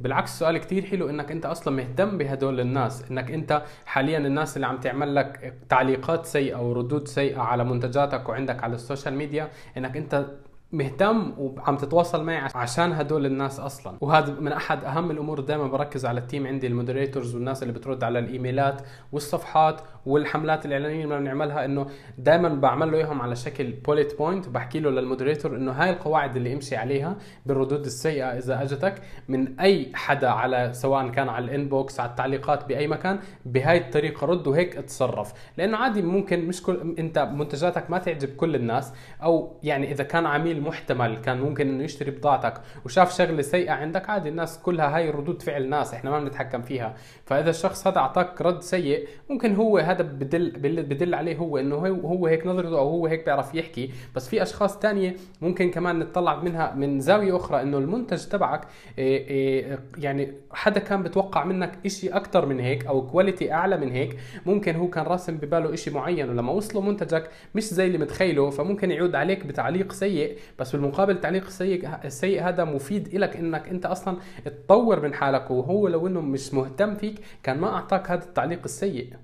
بالعكس سؤال كتير حلو إنك أنت أصلا مهتم بهدول الناس إنك أنت حاليا الناس اللي عم تعمل لك تعليقات سيئة وردود سيئة على منتجاتك وعندك على ال social media إنك أنت مهتم وعم تتواصل معي عشان هدول الناس أصلا. وهذا من أحد أهم الأمور دائما بركز على ال team عندي ال moderators والناس اللي بترد على الإيميلات والصفحات والحملات الإعلانية اللي بنعملها إنه دائما بعمل له إياهم على شكل bullet point بحكي له لل moderator إنه هاي القواعد اللي امشي عليها بالردود السيئة إذا أجتك من أي حدا على سواء كان على الإنبوكس على التعليقات بأي مكان بهاي الطريقة رد وهيك اتصرف. لأنه عادي ممكن مش كل أنت منتجاتك ما تعجب كل الناس أو يعني إذا كان عميل محتمل كان ممكن إنه يشتري بضاعتك. وشاف شغلة سيئة عندك عادي الناس كلها هاي ردود فعل ناس إحنا ما بنتحكم فيها. فإذا الشخص هذا أعطاك رد سيء ممكن هو هذا بدل بدل عليه هو إنه هو هيك نظرته أو هو هيك بيعرف يحكي. بس في أشخاص تانية ممكن كمان نطلع منها من زاوية أخرى إنه المنتج تبعك إيه إيه يعني حدا كان بتوقع منك إشي أكثر من هيك أو كواليتي أعلى من هيك ممكن هو كان راسم بباله إشي معين. ولما وصله منتجك مش زي اللي متخيله فممكن يعود عليك بتعليق سيء. بس بالمقابل التعليق السيء السيء هذا مفيد لك إنك أنت أصلا تطور من حالك وهو لو إنه مش مهتم فيك كان ما أعطاك هذا التعليق السيء.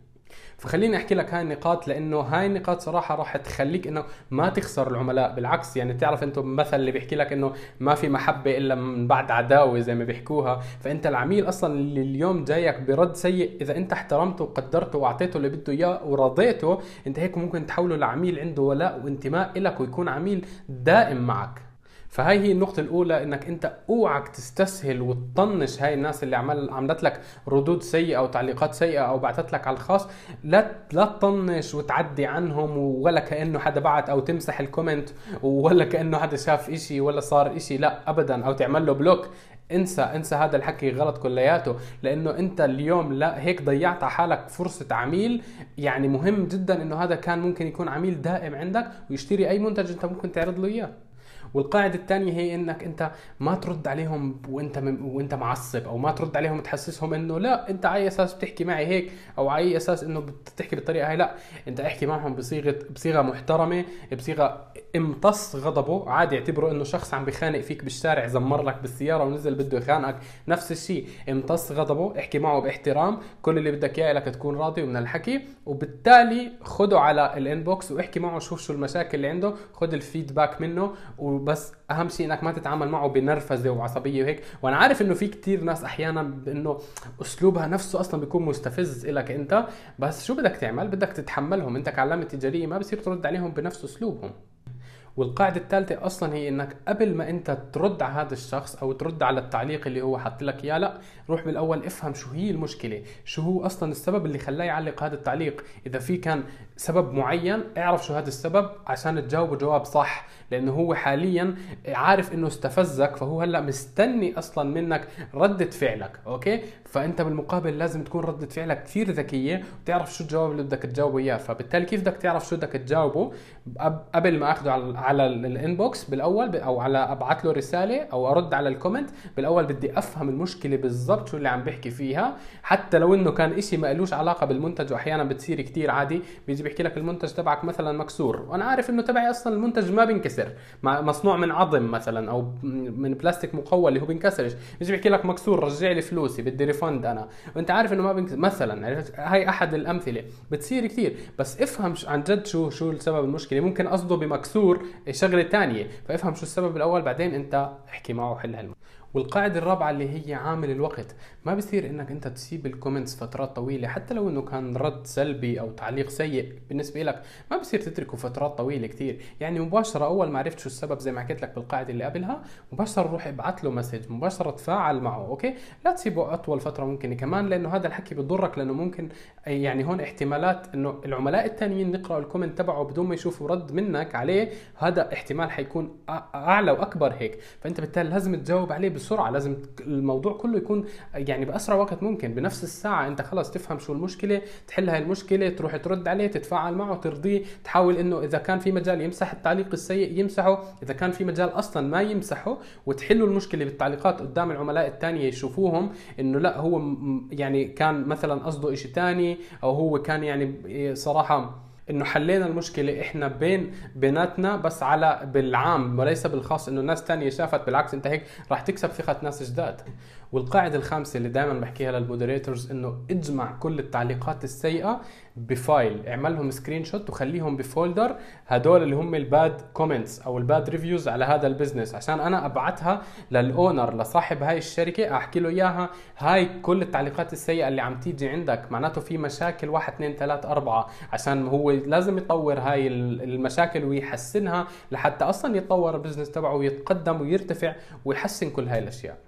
فخليني أحكي لك هاي النقاط لأنه هاي النقاط صراحة راح تخليك إنه ما تخسر العملاء. بالعكس يعني تعرف أنتم المثل اللي بيحكي لك إنه ما في محبة إلا من بعد عداوة زي ما بيحكوها. فأنت العميل أصلا اللي اليوم جايك برد سيء إذا أنت احترمته وقدرته وأعطيته اللي بده إياه ورضيته أنت هيك ممكن تحوله لعميل عنده ولاء وانتماء لك ويكون عميل دائم معك. فهاي هي النقطة الأولى إنك أنت أوعك تستسهل وتطنش هاي الناس اللي عمل عملت لك ردود سيئة أو تعليقات سيئة أو بعثت لك على الخاص لا لا تطنش وتعدي عنهم ولا كأنه حدا بعت أو تمسح ال comment ولا كأنه حدا شاف إشي ولا صار إشي لا أبدا أو تعمل له block. انسى انسى هذا الحكي غلط كلياته لأنه أنت اليوم لا هيك ضيعت على حالك فرصة عميل. يعني مهم جدا إنه هذا كان ممكن يكون عميل دائم عندك ويشتري أي منتج أنت ممكن تعرض له إياه. والقاعدة الثانية هي إنك أنت ما ترد عليهم وأنت وأنت معصب أو ما ترد عليهم تحسسهم إنه لا أنت على أساس بتحكي معي هيك؟ أو على أي أساس إنه بتحكي بالطريقة هاي؟ لا أنت احكي معهم بصيغة بصيغة محترمة بصيغة امتص غضبه عادي اعتبره إنه شخص عم بخانق فيك بالشارع زمر لك بالسيارة ونزل بده يخانقك. نفس الشيء امتص غضبه احكي معه باحترام كل اللي بدك إياه لك تكون راضي من الحكي وبالتالي خده على الإنبوكس واحكي معه شوف شو المشاكل اللي عنده خد الفيدباك منه وبس أهم شيء إنك ما تتعامل معه بنرفزة وعصبية وهيك. وأنا عارف إنه في كتير ناس أحيانا إنه أسلوبها نفسه أصلا بيكون مستفز لك أنت. بس شو بدك تعمل؟ بدك تتحملهم. أنت كعلامة تجارية ما بصير ترد عليهم بنفس أسلوبهم. والقاعدة الثالثة أصلا هي إنك قبل ما أنت ترد على هذا الشخص أو ترد على التعليق اللي هو حط لك إياه لا روح بالأول افهم شو هي المشكلة شو هو أصلا السبب اللي خلاه يعلق هذا التعليق. إذا في كان سبب معين اعرف شو هذا السبب عشان تجاوبه جواب صح لأنه هو حاليا عارف إنه استفزك فهو هلأ مستني أصلا منك ردة فعلك okay؟ فأنت بالمقابل لازم تكون ردة فعلك كثير ذكية وتعرف شو الجواب اللي بدك تجاوبه إياه. فبالتالي كيف بدك تعرف شو بدك تجاوبه؟ قبل ما اخذه على على ال inbox بالأول أو على ابعث له رسالة أو أرد على ال comment بالأول بدي أفهم المشكلة بالضبط شو اللي عم بحكي فيها. حتى لو إنه كان إشي ما لوش علاقة بالمنتج وأحيانا بتصير كثير عادي بيجي بيحكي لك المنتج تبعك مثلا مكسور. وأنا عارف إنه تبعي أصلا المنتج ما بينكسر. مصنوع من عظم مثلا أو من بلاستيك مقوى اللي هو بينكسرش. بيجي بيحكي لك مكسور رجع لي فلوسي بدي refund أنا. وأنت عارف إنه ما بينكسر. مثلا هاي أحد الأمثلة. بتصير كثير بس افهم عن جد شو شو السبب المشكلة. ممكن قصده بمكسور شغله ثانية فافهم شو السبب الأول بعدين أنت احكي معه وحل هالمشكله والقاعدة الرابعة اللي هي عامل الوقت. ما بصير إنك أنت تسيب ال comments فترات طويلة حتى لو إنه كان رد سلبي أو تعليق سيء بالنسبة لك ما بصير تتركه فترات طويلة كتير. يعني مباشرة أول ما عرفت شو السبب زي ما حكيت لك بالقاعدة اللي قبلها مباشرة روح ابعث له message مباشرة تفاعل معه okay؟ لا تسيبه أطول فترة ممكن كمان لأنه هذا الحكي بضرك لأنه ممكن يعني هون احتمالات إنه العملاء الثانيين يقرأوا ال comment تبعه بدون ما يشوفوا رد منك عليه هذا احتمال حيكون أعلى وأكبر هيك. فأنت بالتالي لازم تجاوب عليه بسرعة لازم الموضوع كله يكون يعني بأسرع وقت ممكن. بنفس الساعة أنت خلص تفهم شو المشكلة تحل هاي المشكلة تروح ترد عليه تتفاعل معه ترضيه تحاول إنه إذا كان في مجال يمسح التعليق السيء يمسحه إذا كان في مجال أصلا ما يمسحه وتحلوا المشكلة بالتعليقات قدام العملاء الثانية يشوفوهم إنه لأ هو يعني كان مثلا قصده شيء ثاني أو هو كان يعني صراحة إنه حلينا المشكلة إحنا بين بيناتنا بس على بالعام وليس بالخاص إنه ناس تانية شافت بالعكس أنت هيك راح تكسب ثقة ناس جداد. والقاعدة الخامسة اللي دائما بحكيها لل moderators إنه اجمع كل التعليقات السيئة ب file. اعملهم screenshot وخليهم ب folder هدول اللي هم ال bad comments أو ال bad reviews على هذا ال business. عشان أنا أبعتها لل owner لصاحب هاي الشركة أحكي له إياها. هاي كل التعليقات السيئة اللي عم تيجي عندك معناته في مشاكل واحد اثنين ثلاث أربعة. عشان هو لازم يطور هاي المشاكل ويحسنها لحتى أصلا يتطور البزنس تبعه ويتقدم ويرتفع ويحسن كل هاي الأشياء.